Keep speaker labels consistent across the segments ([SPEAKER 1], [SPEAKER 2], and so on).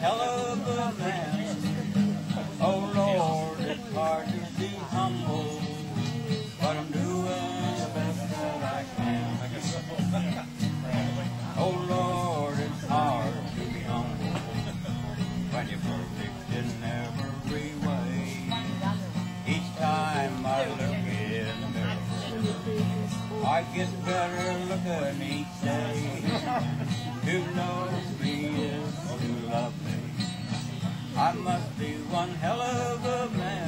[SPEAKER 1] hell of a man. Oh Lord, it's hard to be humble, but I'm doing the best that I can. Oh Lord, it's hard to be humble when you're perfect in every way. Each time I look in the mirror, I get better looking each day. Who knows me is who love me. I must be one hell of a man.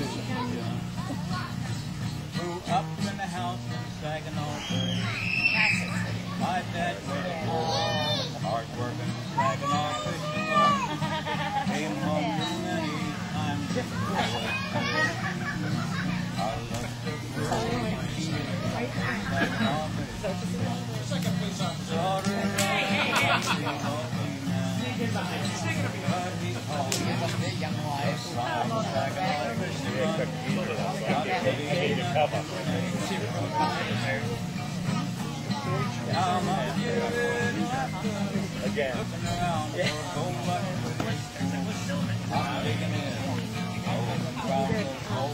[SPEAKER 1] Grew up in the house in Saginaw Bay. My dad hard working Saginaw fisherman. Came home too many times. I love to cheese in Saginaw Bay. Daughter ran, she loved me old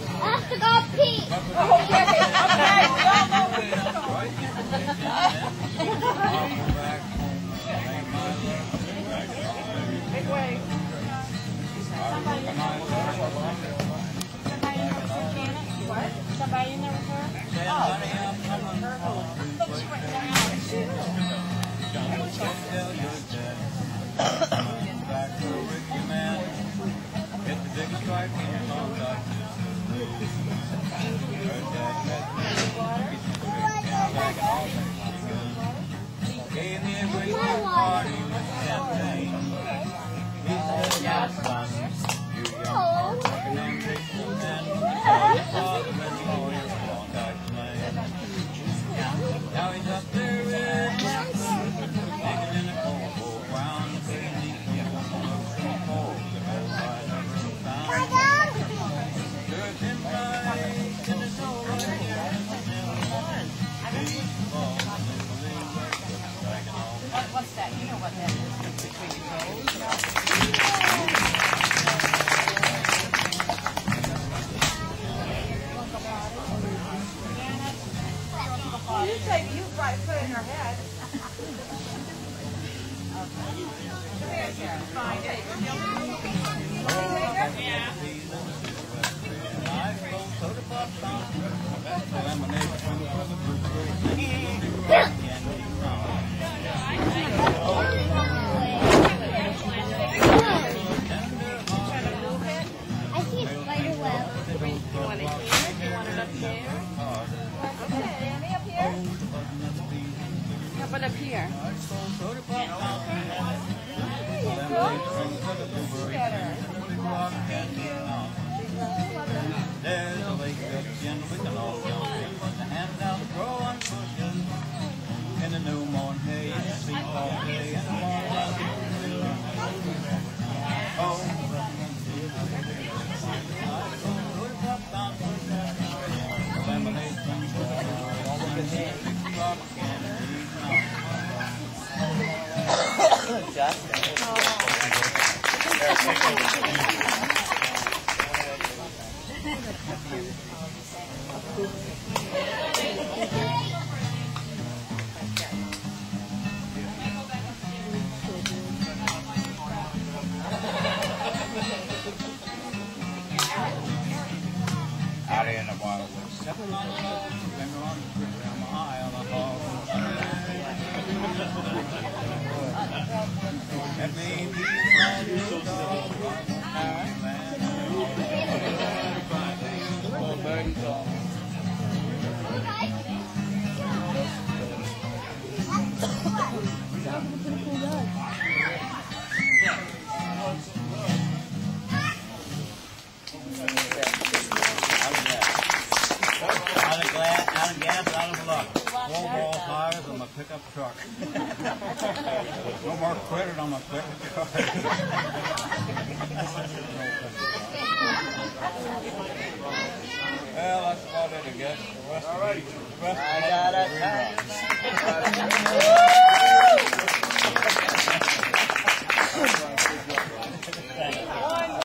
[SPEAKER 2] I have to go pee.
[SPEAKER 1] I'll go back home the You
[SPEAKER 3] take, you right, put it in her head.
[SPEAKER 2] I
[SPEAKER 1] There's a lake up in we can all the grow on bushes. In the morning, sleep all day, and tomorrow Oh, ハハハハ! Pickup truck. no more credit on my pickup truck. well, that's about it, I guess. The rest All right. I got it.